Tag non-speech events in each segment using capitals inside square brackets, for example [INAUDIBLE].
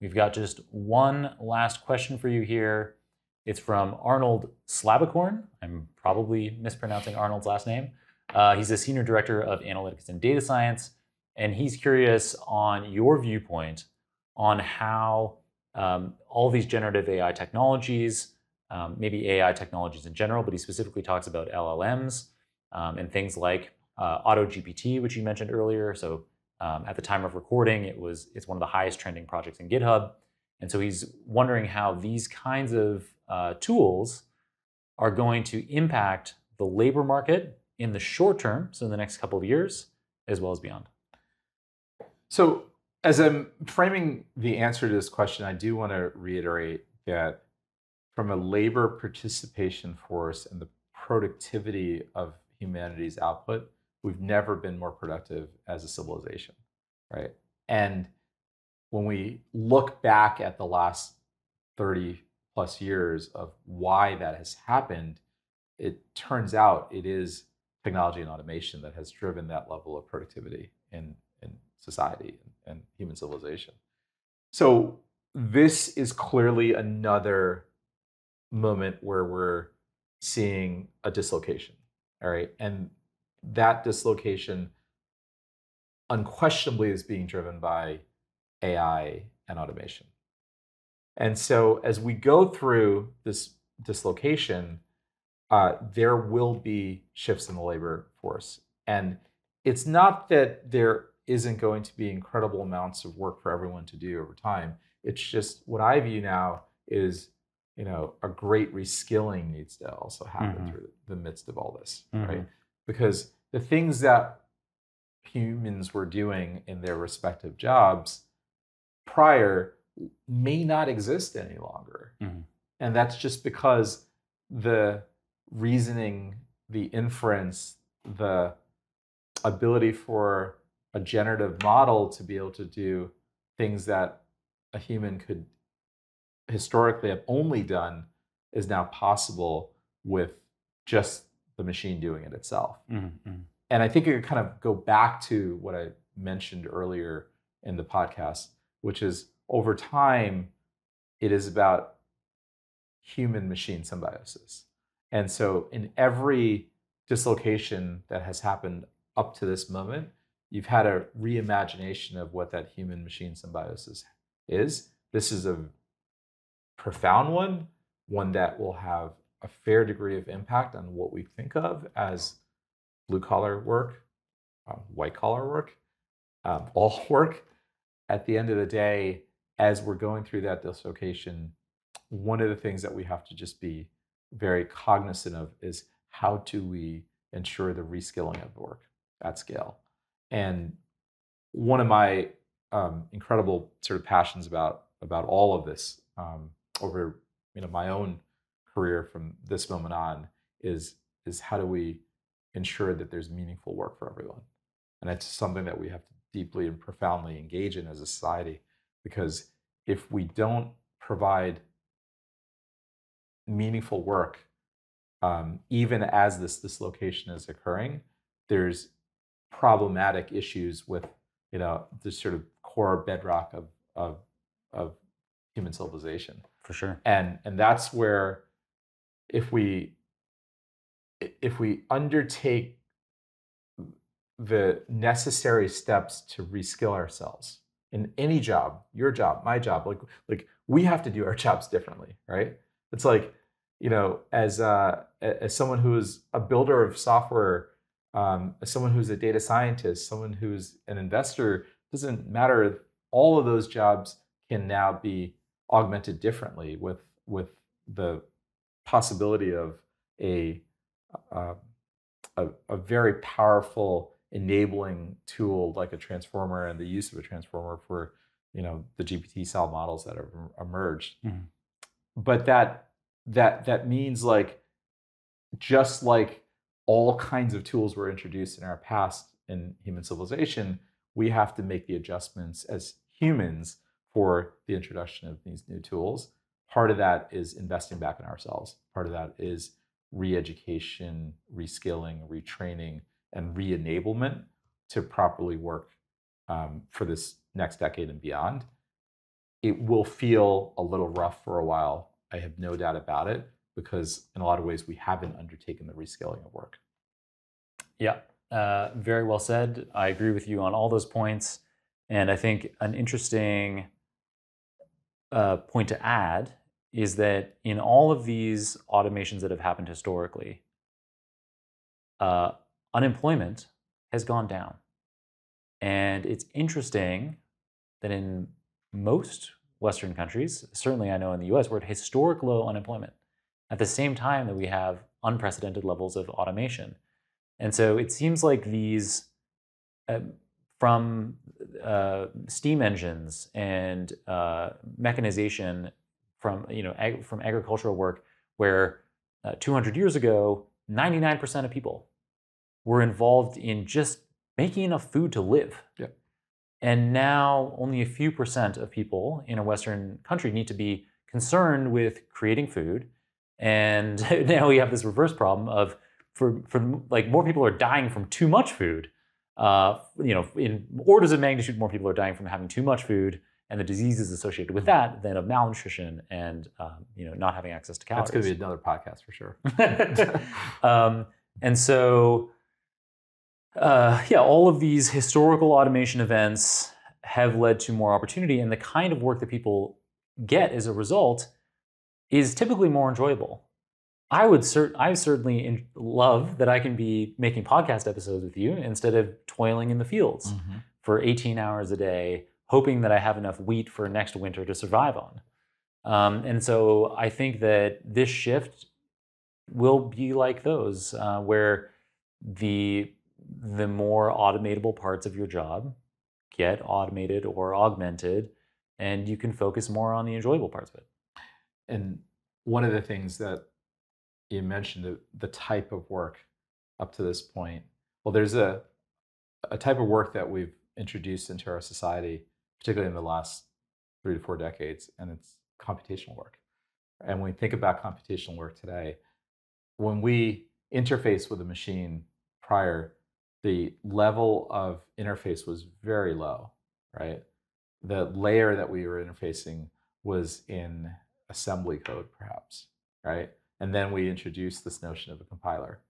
We've got just one last question for you here. It's from Arnold Slabicorn. I'm probably mispronouncing Arnold's last name. Uh, he's a senior director of analytics and data science, and he's curious on your viewpoint on how um, all these generative AI technologies, um, maybe AI technologies in general, but he specifically talks about LLMs um, and things like uh, AutoGPT, which you mentioned earlier. So um, at the time of recording, it was it's one of the highest trending projects in GitHub, and so he's wondering how these kinds of uh, tools are going to impact the labor market in the short term, so in the next couple of years, as well as beyond. So as I'm framing the answer to this question, I do want to reiterate that from a labor participation force and the productivity of humanity's output, we've never been more productive as a civilization, right? And when we look back at the last 30 plus years of why that has happened, it turns out it is technology and automation that has driven that level of productivity in, in society and human civilization. So this is clearly another moment where we're seeing a dislocation. All right. And that dislocation unquestionably is being driven by AI and automation. And so as we go through this dislocation, uh, there will be shifts in the labor force. And it's not that there isn't going to be incredible amounts of work for everyone to do over time. It's just what I view now is, you know, a great reskilling needs to also happen mm-hmm. through the midst of all this, mm-hmm. right? Because the things that humans were doing in their respective jobs prior may not exist any longer. Mm-hmm. And that's just because the reasoning, the inference, the ability for a generative model to be able to do things that a human could historically have only done is now possible with just the machine doing it itself. Mm-hmm. And I think it could kind of go back to what I mentioned earlier in the podcast, which is over time, it is about human machine symbiosis. And so, in every dislocation that has happened up to this moment, you've had a reimagination of what that human machine symbiosis is. This is a profound one, one that will have a fair degree of impact on what we think of as blue collar work, um, white collar work, um, all work. At the end of the day, as we're going through that dislocation, one of the things that we have to just be very cognizant of is how do we ensure the reskilling of work at scale? And one of my um, incredible sort of passions about about all of this um, over you know my own career from this moment on is is how do we ensure that there's meaningful work for everyone, and it's something that we have to deeply and profoundly engage in as a society because if we don't provide meaningful work, um, even as this dislocation is occurring, there's problematic issues with you know the sort of core bedrock of of of human civilization. For sure. And and that's where if we if we undertake the necessary steps to reskill ourselves in any job your job my job like like we have to do our [LAUGHS] jobs differently right it's like you know as uh as someone who is a builder of software um, someone who's a data scientist, someone who's an investor, doesn't matter. All of those jobs can now be augmented differently with with the possibility of a uh, a, a, very powerful enabling tool like a transformer and the use of a transformer for you know the GPT cell models that have emerged. Mm-hmm. But that that that means like just like all kinds of tools were introduced in our past in human civilization, we have to make the adjustments as humans for the introduction of these new tools. Part of that is investing back in ourselves. Part of that is re-education, reskilling, retraining, and re-enablement to properly work um, for this next decade and beyond. it will feel a little rough for a while. I have no doubt about it because in a lot of ways we haven't undertaken the rescaling of work. Yeah, uh, very well said. I agree with you on all those points. And I think an interesting uh, point to add is that in all of these automations that have happened historically, uh, unemployment has gone down. And it's interesting that in most Western countries, certainly I know in the US, we're at historic low unemployment at the same time that we have unprecedented levels of automation. And so it seems like these, uh, from uh, steam engines and uh, mechanization from you know ag- from agricultural work, where uh, 200 years ago, 99% of people were involved in just making enough food to live. Yep. And now only a few percent of people in a Western country need to be concerned with creating food. And [LAUGHS] now we have this reverse problem of for, for like more people are dying from too much food. Uh, you know, in orders of magnitude, more people are dying from having too much food and the diseases associated with that than of malnutrition and um, you know not having access to calories. That's going to be another podcast for sure. [LAUGHS] um, and so, uh, yeah, all of these historical automation events have led to more opportunity, and the kind of work that people get as a result is typically more enjoyable. I would cert- I certainly in- love that I can be making podcast episodes with you instead of toiling in the fields Mm-hmm. for 18 hours a day, hoping that I have enough wheat for next winter to survive on. Um, and so I think that this shift will be like those, uh, where the the more automatable parts of your job get automated or augmented, and you can focus more on the enjoyable parts of it. And one of the things that you mentioned, the, the type of work up to this point, well, there's a, a type of work that we've introduced into our society, particularly in the last three to four decades, and it's computational work. And when we think about computational work today, when we interface with a machine prior, the level of interface was very low, right? The layer that we were interfacing was in assembly code, perhaps, right? And then we introduced this notion of a compiler,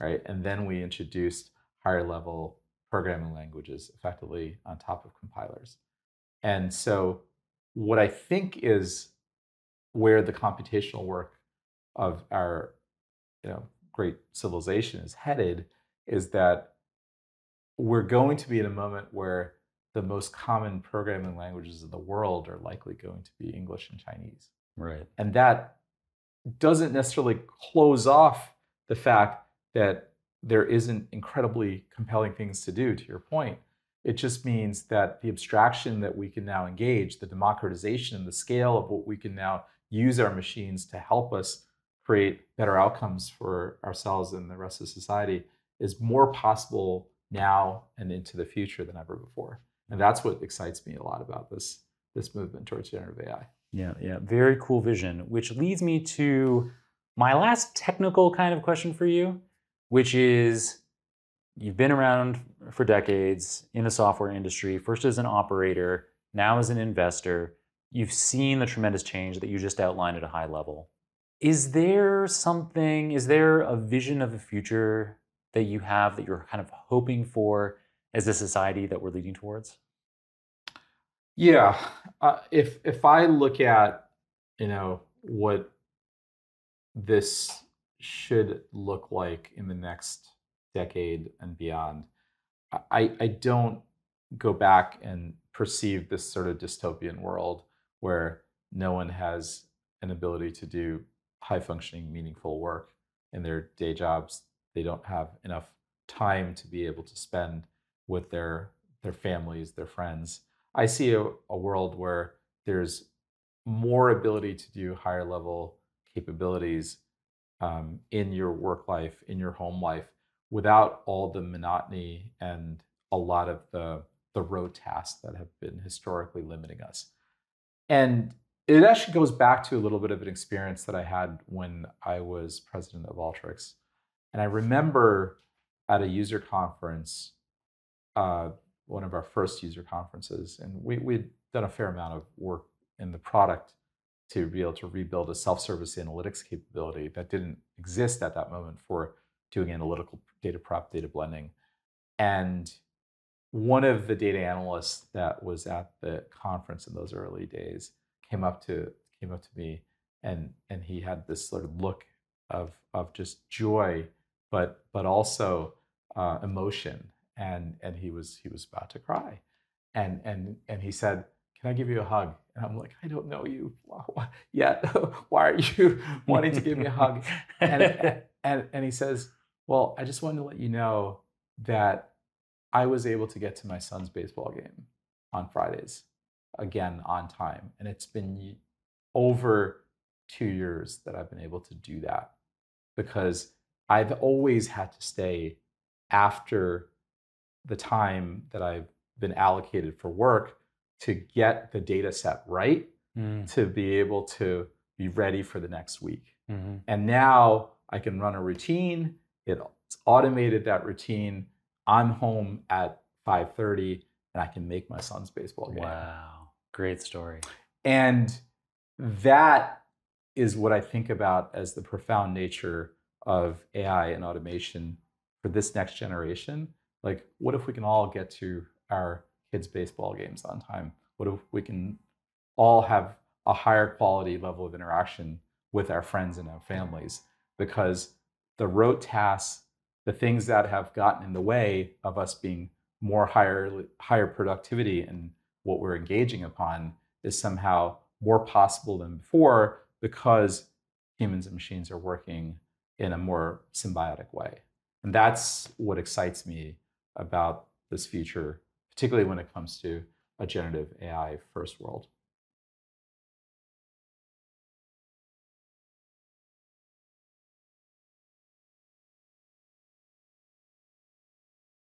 right? And then we introduced higher level programming languages effectively on top of compilers. And so, what I think is where the computational work of our you know, great civilization is headed is that we're going to be in a moment where the most common programming languages in the world are likely going to be English and Chinese. Right. And that doesn't necessarily close off the fact that there isn't incredibly compelling things to do, to your point. It just means that the abstraction that we can now engage, the democratization and the scale of what we can now use our machines to help us create better outcomes for ourselves and the rest of society is more possible now and into the future than ever before. And that's what excites me a lot about this, this movement towards generative AI. Yeah, yeah, very cool vision. Which leads me to my last technical kind of question for you, which is you've been around for decades in the software industry, first as an operator, now as an investor. You've seen the tremendous change that you just outlined at a high level. Is there something, is there a vision of the future that you have that you're kind of hoping for as a society that we're leading towards? Yeah, uh, if if I look at you know what this should look like in the next decade and beyond, I I don't go back and perceive this sort of dystopian world where no one has an ability to do high functioning, meaningful work in their day jobs. They don't have enough time to be able to spend with their their families, their friends. I see a, a world where there's more ability to do higher level capabilities um, in your work life, in your home life, without all the monotony and a lot of the the road tasks that have been historically limiting us. And it actually goes back to a little bit of an experience that I had when I was president of Alteryx. And I remember at a user conference, uh, one of our first user conferences, and we, we'd done a fair amount of work in the product to be able to rebuild a self-service analytics capability that didn't exist at that moment for doing analytical data prep, data blending. And one of the data analysts that was at the conference in those early days came up to came up to me and and he had this sort of look of of just joy, but but also uh, emotion, and and he was he was about to cry, and and and he said, "Can I give you a hug?" And I'm like, "I don't know you [LAUGHS] yet. [LAUGHS] Why are you [LAUGHS] wanting to give me a hug?" And and and he says, "Well, I just wanted to let you know that I was able to get to my son's baseball game on Fridays again on time, and it's been over two years that I've been able to do that because I've always had to stay after the time that I've been allocated for work to get the data set right mm. to be able to be ready for the next week. Mm-hmm. And now I can run a routine. It's automated that routine. I'm home at 5:30 and I can make my son's baseball game. Wow. Great story. And that is what I think about as the profound nature of AI and automation for this next generation. Like, what if we can all get to our kids' baseball games on time? What if we can all have a higher quality level of interaction with our friends and our families? Because the rote tasks, the things that have gotten in the way of us being more higher higher productivity and what we're engaging upon is somehow more possible than before because humans and machines are working in a more symbiotic way. And that's what excites me about this future, particularly when it comes to a generative AI first world.